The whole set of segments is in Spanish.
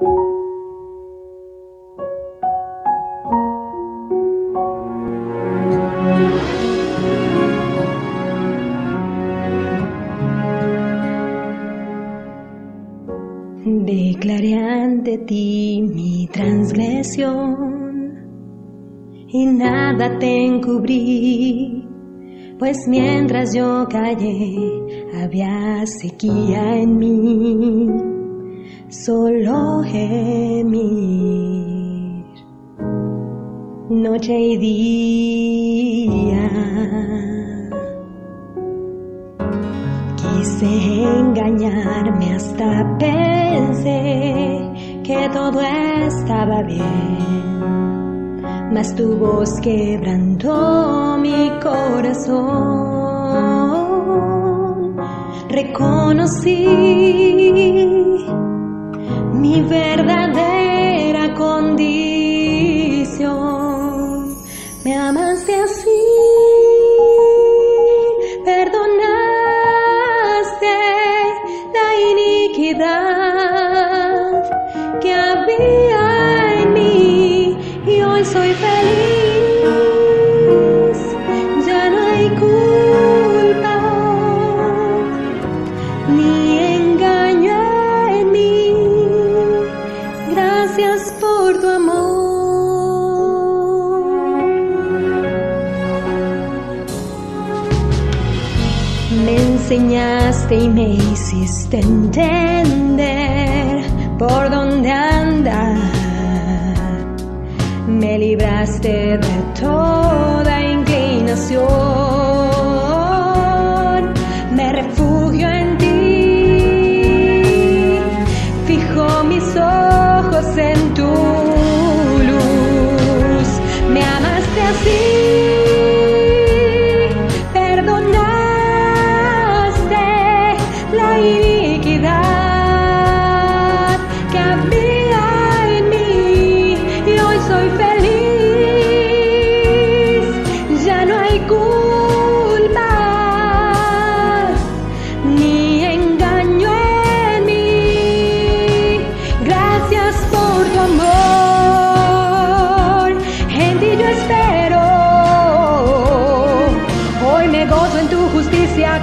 Declaré ante ti mi transgresión y nada te encubrí, pues mientras yo callé había sequía en mí, solo gemir, noche y día. Quise engañarme hasta pensé que todo estaba bien, mas tu voz quebrantó mi corazón. Reconocí mi verdadera condición. Me amaste así, perdonaste la iniquidad enseñaste y me hiciste entender por dónde andar. Me libraste de toda inclinación.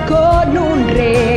Con un recto